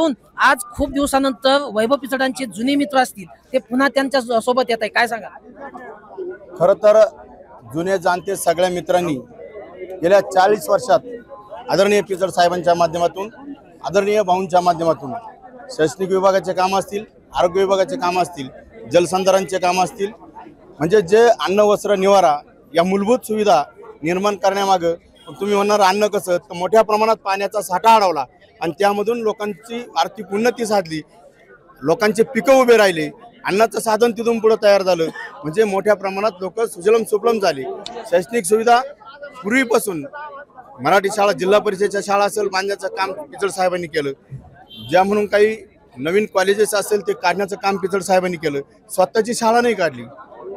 पाहून आज खूप दिवसानंतर वैभव पिचडांचे जुने मित्र असतील ते पुन्हा त्यांच्यासोबत येत आहे. काय सांगा? खरं तर जुने जाणते सगळ्या मित्रांनी गेल्या चाळीस वर्षात आदरणीय पिचड साहेबांच्या माध्यमातून आदरणीय भाऊंच्या माध्यमातून शैक्षणिक विभागाचे काम असतील आरोग्य विभागाचे काम असतील जलसंधारणचे कामं असतील म्हणजे जे अन्न वस्त्र निवारा या मूलभूत सुविधा निर्माण करण्यामागं तुम्ही म्हणणार अन्न कसं? तर मोठ्या प्रमाणात पाण्याचा साठा अडवला आणि त्यामधून लोकांची आर्थिक उन्नती साधली. लोकांचे पिकं उभे राहिले. अन्नाचं साधन तिथून पुढं तयार झालं. म्हणजे मोठ्या प्रमाणात लोक सुजलम सुफलम झाली. शैक्षणिक सुविधा पूर्वीपासून मराठी शाळा जिल्हा परिषदेच्या शाळा असेल बांधण्याचं काम पिचड साहेबांनी केलं. ज्या म्हणून काही नवीन कॉलेजेस असेल ते काढण्याचं काम पिचड साहेबांनी केलं. स्वतःची शाळा नाही काढली.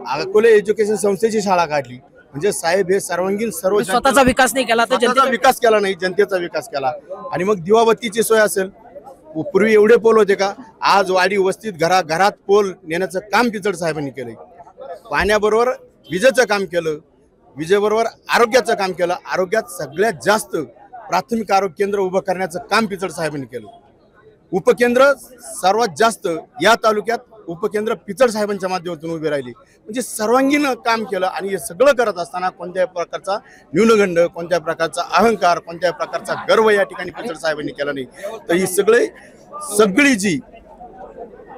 अकोले एज्युकेशन संस्थेची शाळा काढली. म्हणजे साहेब हे सर्वांगीण सर्व जनतेला- स्वतःचा विकास नाही केला तर स्वतःचा जनतेचा विकास केला नाही जनतेचा विकास केला. आणि मग दिवाबत्तीची सोय असेल पूर्वी एवढे पोल होते का? आज वाडी वस्तीत घरा घरात पोल नेण्याचं काम पिचड साहेबांनी केलंय. पाण्याबरोबर विजेचं काम केलं विजेबरोबर आरोग्याचं काम केलं. आरोग्यात सगळ्यात जास्त प्राथमिक आरोग्य केंद्र उभं करण्याचं काम पिचड साहेबांनी केलं. उपकेंद्र सर्वात जास्त या तालुक्यात उपकेंद्र पिचड साहेबांच्या माध्यमातून उभे राहिली. म्हणजे सर्वांगीण काम केलं आणि हे सगळं करत असताना कोणत्याही प्रकारचा न्यूनगंड कोणत्या प्रकारचा अहंकार कोणत्याही प्रकारचा गर्व या ठिकाणी पिचड साहेबांनी केला नाही. तर ही सगळे सगळी जी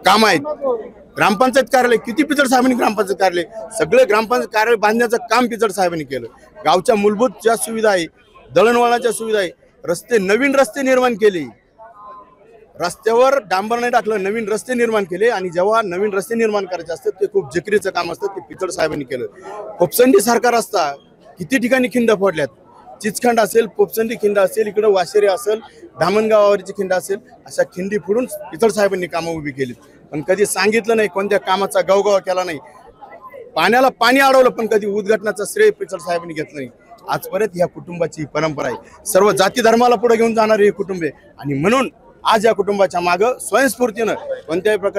काम आहेत ग्रामपंचायत कार्यालय किती पिचड साहेबांनी ग्रामपंचायत कार्यालय सगळे ग्रामपंचायत कार्यालय बांधण्याचं काम पिचड साहेबांनी केलं. गावच्या मूलभूत ज्या सुविधा आहे दळणवळणाच्या सुविधा आहे रस्ते नवीन रस्ते निर्माण केले. रस्त्यावर डांबर नाही टाकलं नवीन रस्ते निर्माण केले आणि जेव्हा नवीन रस्ते निर्माण करायचे असतात ते खूप जिकरीचं काम असतं ते पिचड साहेबांनी केलं. पोपसंडी सारखा रस्ता किती ठिकाणी खिंड फोडल्यात? चिचखंड असेल पोपसंडी खिंड असेल इकडं वाशेरी असेल धामणगावावरची खिंड असेल अशा खिंडी फोडून पिचड साहेबांनी कामं उभी केली पण कधी सांगितलं नाही कोणत्या कामाचा गवगाव केला नाही. पाण्याला पाणी अडवलं पण कधी उद्घाटनाचा श्रेय पिचड साहेबांनी घेतलं नाही. आजपर्यंत ह्या कुटुंबाची ही परंपरा आहे. सर्व जाती धर्माला पुढे घेऊन जाणारे हे कुटुंब आहे. आणि म्हणून आज या कुटुंबाच्या मागं स्वयंस्फूर्तीनं कोणत्याही प्रकार